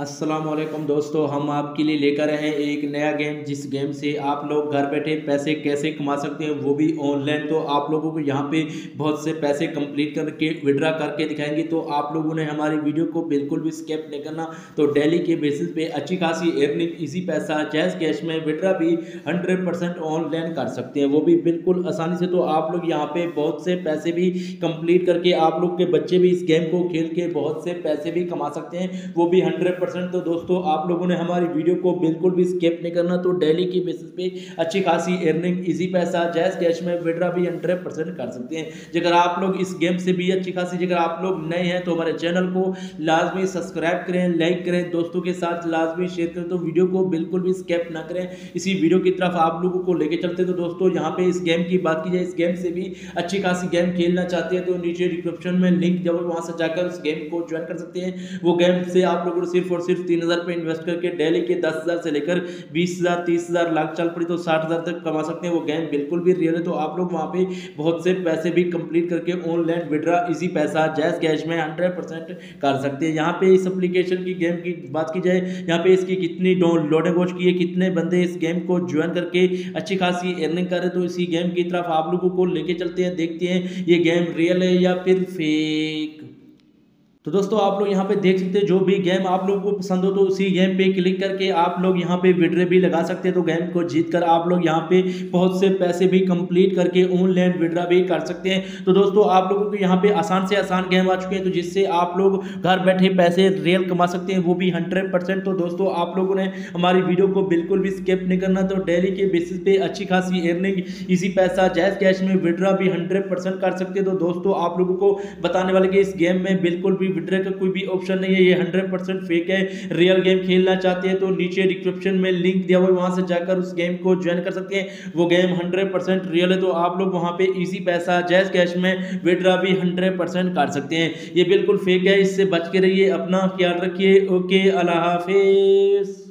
वालेकुम दोस्तों, हम आपके लिए लेकर आए हैं एक नया गेम जिस गेम से आप लोग घर बैठे पैसे कैसे कमा सकते हैं, वो भी ऑनलाइन तो आप लोगों को यहाँ पे बहुत से पैसे कंप्लीट करके विड्रा करके दिखाएँगे। तो आप लोगों ने हमारी वीडियो को बिल्कुल भी स्केप नहीं करना। तो डेली के बेसिस पे अच्छी खासी अर्निंग इसी पैसा जैस कैश में विड्रा भी हंड्रेड ऑनलाइन कर सकते हैं। वो भी बिल्कुल आसानी से। तो आप लोग यहाँ पर बहुत से पैसे भी कंप्लीट करके, आप लोग के बच्चे भी इस गेम को खेल के बहुत से पैसे भी कमा सकते हैं। वो भी हंड्रेड परसेंट तो दोस्तों, आप लोगों ने हमारी वीडियो को बिल्कुल भी स्केप नहीं करना। तो डेली की बेसिस पे अच्छी खासी अर्निंग इजी पैसा जैस कैश में विड्रा भी हंड्रेड परसेंट कर सकते हैं। अगर आप लोग इस गेम से भी अच्छी खासी अगर आप लोग नए हैं तो हमारे चैनल को लाजमी सब्सक्राइब करें लाइक करें। दोस्तों के साथ लाजमी शेयर करें। तो वीडियो को बिल्कुल भी स्केप ना करें। इसी वीडियो की तरफ़ आप लोगों को लेके चलते तो दोस्तों, यहाँ पे इस गेम की बात की जाए, इस गेम से भी अच्छी खासी गेम खेलना चाहते हैं तो नीचे डिस्क्रिप्शन में लिंक जब वहाँ से जाकर उस गेम को ज्वाइन कर सकते हैं। वो गेम से आप लोगों को सिर्फ़ और सिर्फ़ तीन हज़ार रुपये इन्वेस्ट करके डेली के दस हज़ार से लेकर बीस हज़ार, तीस हज़ार, लाख चल पड़ी तो साठ हज़ार तक कमा सकते हैं। वो गेम बिल्कुल भी रियल है। तो आप लोग वहाँ पे बहुत से पैसे भी कंप्लीट करके ऑनलाइन विड्रा इजी पैसा जैस कैश में हंड्रेड परसेंट कर सकते हैं। यहाँ पे इस एप्लीकेशन की गेम की बात की जाए, यहाँ पे इसकी कितनी डाउनलोडिंग वॉच की है कितने बंदे इस गेम को ज्वाइन करके अच्छी खासी अर्निंग कर रहे तो इसी गेम की तरफ़ आप लोगों को लेके चलते हैं, देखते हैं, ये गेम रियल है या फिर फेक तो दोस्तों, आप लोग यहाँ पे देख सकते हैं, जो भी गेम आप लोगों को पसंद हो तो उसी गेम पे क्लिक करके आप लोग यहाँ पे विड्रे भी लगा सकते हैं। तो गेम को जीत कर आप लोग यहाँ पे बहुत से पैसे भी कंप्लीट करके ऑनलाइन विड्रा भी कर सकते हैं। तो दोस्तों, आप लोगों को यहाँ पे आसान से आसान गेम आ चुके हैं तो जिससे आप लोग घर बैठे पैसे रियल कमा सकते हैं, वो भी हंड्रेड तो दोस्तों, आप लोगों ने हमारी वीडियो को बिल्कुल भी स्केप नहीं करना तो डेली के बेसिस पे अच्छी खासी अर्निंग इसी पैसा जैस कैश में विड्रा भी हंड्रेड कर सकते हैं। तो दोस्तों, आप लोगों को बताने वाले कि इस गेम में बिल्कुल भी विड्रे का कोई भी ऑप्शन नहीं है, ये हंड्रेड फेक है। रियल गेम खेलना चाहते हैं तो नीचे डिस्क्रिप्शन में लिंक दिया हुआ वहाँ से जाकर उस गेम को ज्वाइन कर सकते हैं। वो गेम हंड्रेड रियल है तो आप लोग वहाँ पे इजी पैसा जैस कैश में विड्रा भी हंड्रेड कर सकते हैं। ये बिल्कुल फेक है, इससे बच के रहिए, अपना ख्याल रखिए। ओके अल्लाह हाफिज़।